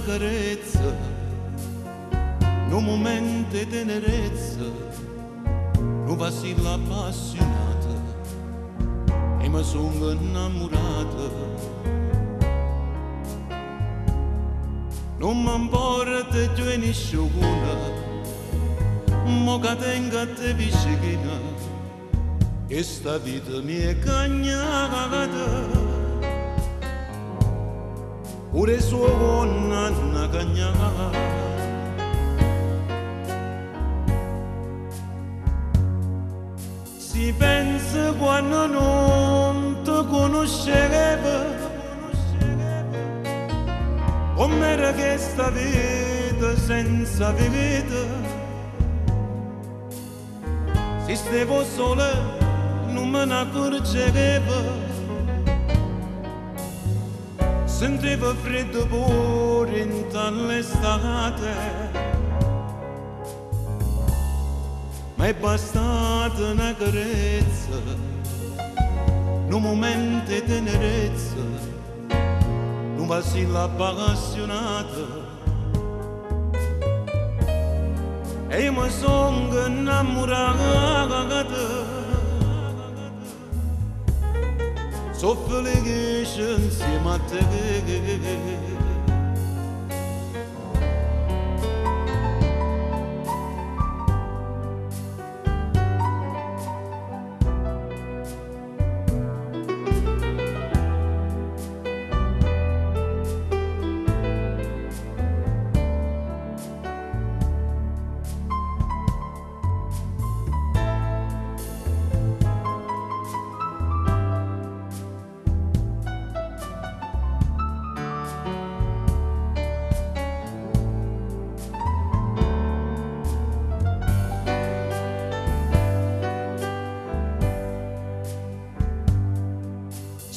carezza, un momento di tenerezza, non vacilla appassionata e mi sono innamorata. Non mi importa tu e nessuno, mo che tengo a te vicino, e sta vita mi è cagnata. Gonna una cagnata. Si pensa quando non ti conosceva com'era che sta vita senza vivere? Se stavo sola non me ne accorgevo sentivo freddo pure in l'estate ma è bastata una carezza un momento di tenerezza. Non vacilla appassionata. E io mi sono innamorata so felice I'll take it.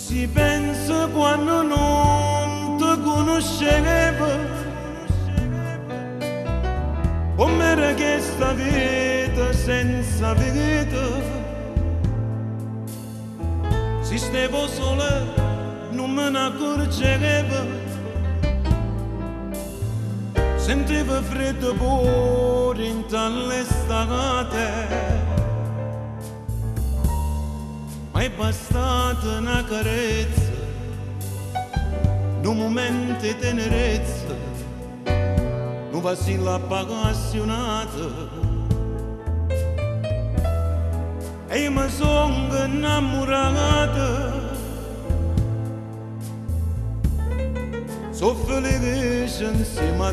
Si pensa quando non ti conoscevo Com'era che sta vita senza vita? Si stavo sola non me ne accorgevo Sentivo freddo pure in l'estate ma è bastata una carezza, un momento di tenerezza, un vacilla appassionata. E io mi sono innamorata, so felice insieme